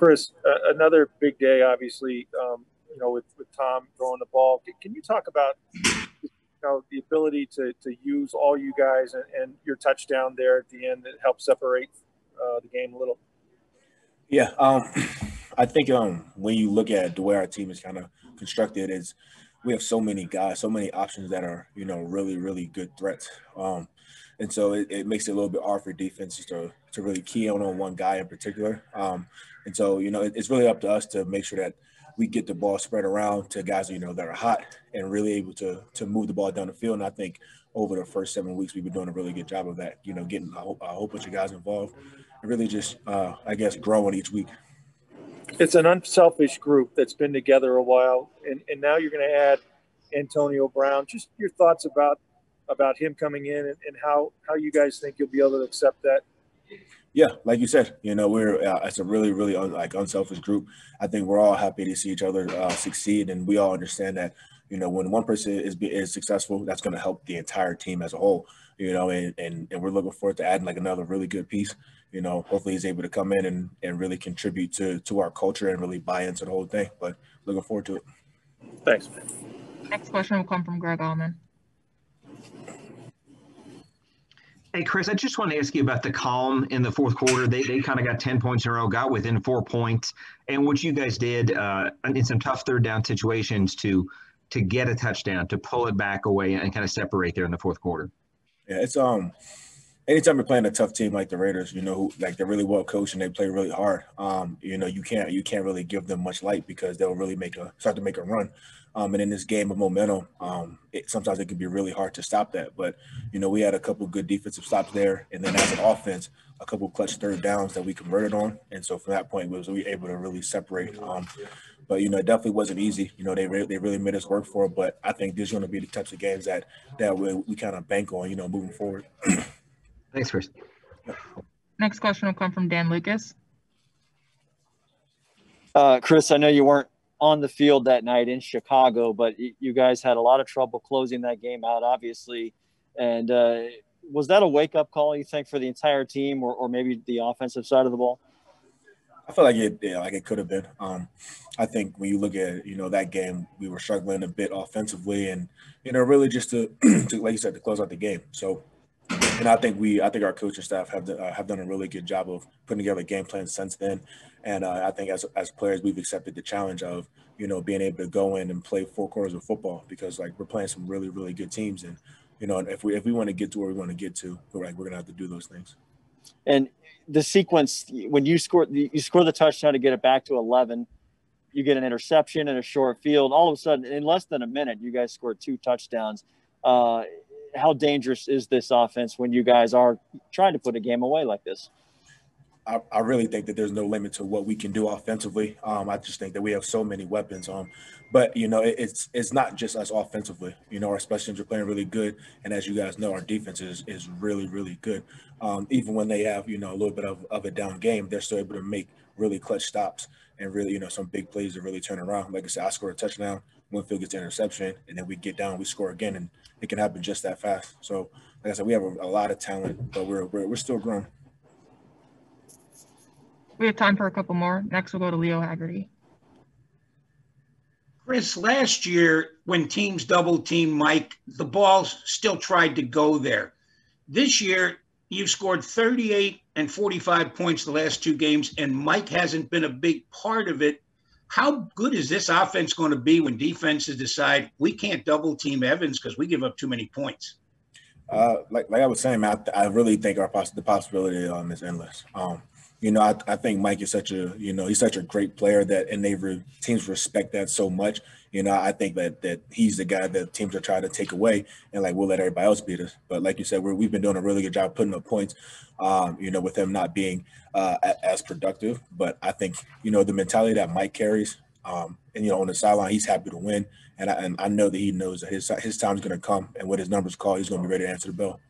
Chris, uh, another big day, obviously, um, you know, with, with Tom throwing the ball. Can, can you talk about you know, the ability to, to use all you guys and, and your touchdown there at the end that helped separate uh, the game a little? Yeah, um, I think um, when you look at the way our team is kind of constructed, is we have so many guys, so many options that are you know really really good threats. Um, and so it, it, makes it a little bit hard for defenses to, to really key on on one guy in particular. Um, and so you know it, it's really up to us to make sure that we get the ball spread around to guys you know that are hot and really able to to move the ball down the field. And I think over the first seven weeks we've been doing a really good job of that. You know, getting a whole, a whole bunch of guys involved and really just uh, I guess growing each week. It's an unselfish group that's been together a while, and, and now you're going to add Antonio Brown. Just your thoughts about about him coming in and, and how how you guys think you'll be able to accept that yeah, like you said, you know, we're uh, it's a really, really un, like unselfish group. I think we're all happy to see each other uh, succeed, and we all understand that, you know, when one person is is successful, that's going to help the entire team as a whole. You know, and, and and we're looking forward to adding like another really good piece. You know, hopefully he's able to come in and, and really contribute to to our culture and really buy into the whole thing. But looking forward to it. Thanks. Next question will come from Greg Auman. Hey, Chris, I just want to ask you about the calm in the fourth quarter. They, they kind of got 10 points in a row, got within four points, and what you guys did uh, in some tough third down situations to to get a touchdown, to pull it back away and kind of separate there in the fourth quarter. Yeah, it's um anytime you're playing a tough team like the Raiders, you know, who like they're really well coached and they play really hard. Um, you know, you can't you can't really give them much light because they'll really make a start to make a run. Um, and in this game of momentum, um, it, sometimes it can be really hard to stop that. But you know, we had a couple good defensive stops there, and then as an offense, a couple clutch third downs that we converted on. And so from that point, was we able to really separate. Um, but you know, it definitely wasn't easy. You know, they re- they really made us work for it. But I think these are going to be the types of games that that we, we kind of bank on. You know, moving forward. Thanks, Chris. Next question will come from Dan Lucas. Uh, Chris, I know you weren't on the field that night in Chicago, but you guys had a lot of trouble closing that game out, obviously. And uh, was that a wake up call, you think, for the entire team or, or maybe the offensive side of the ball? I feel like it, yeah, like it could have been. Um, I think when you look at you know that game, we were struggling a bit offensively, and you know really just to, to like you said to close out the game. So and I think we, I think our coaching staff have uh, have done a really good job of putting together game plans since then. And uh, I think as as players, we've accepted the challenge of you know being able to go in and play four quarters of football because like we're playing some really really good teams, and you know if we if we want to get to where we want to get to, we're like we're gonna have to do those things. And the sequence when you score you score the touchdown to get it back to eleven. You get an interception and a short field. All of a sudden, in less than a minute, you guys scored two touchdowns. Uh, how dangerous is this offense when you guys are trying to put a game away like this? I, I really think that there's no limit to what we can do offensively. Um, I just think that we have so many weapons. Um, but you know, it, it's it's not just us offensively. You know, our special teams are playing really good, and as you guys know, our defense is is really really good. Um, even when they have you know a little bit of, of a down game, they're still able to make really clutch stops and really you know some big plays to really turn around. Like I said, I scored a touchdown. Winfield gets an interception, and then we get down, we score again, and it can happen just that fast. So, like I said, we have a, a lot of talent, but we're, we're we're still growing. We have time for a couple more. Next, we'll go to Leo Haggerty. Chris, last year when teams double team Mike, the ball still tried to go there. This year, you've scored 38 and 45 points the last two games, and Mike hasn't been a big part of it. How good is this offense going to be when defenses decide we can't double team Evans because we give up too many points? Uh, like like I was saying, I, really think our poss- the possibility um, is endless. Um, you know, I, I think Mike is such a you know he's such a great player that and they re- teams respect that so much. You know, I think that that he's the guy that teams are trying to take away, and like we'll let everybody else beat us. But like you said, we have been doing a really good job putting up points. Um, you know, with him not being uh, as productive, but I think you know the mentality that Mike carries. Um, and you know, on the sideline, he's happy to win, and I, and I know that he knows that his his time's going to come, and when his numbers call, he's going to be ready to answer the bell.